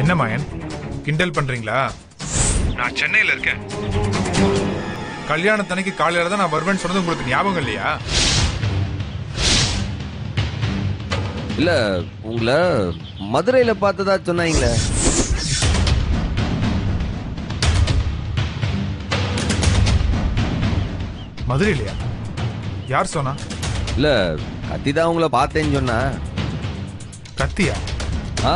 என்ன மாயன்? கிண்டல் பண்றீங்களா? நான் சென்னையில இருக்கேன். கல்யாணத்தனைக்கு காலையில தான் நான் வருவேன்னு சொன்னது உங்களுக்கு ஞாபகம் இல்லையா? இல்ல உங்களை மதுரையில பார்த்ததா சொன்னாங்களே. மதுரையிலையா? யார் சொன்னா? இல்ல கத்தி தான் உங்களை பார்த்தேன்னு சொன்னா. கத்தியா? ஆ.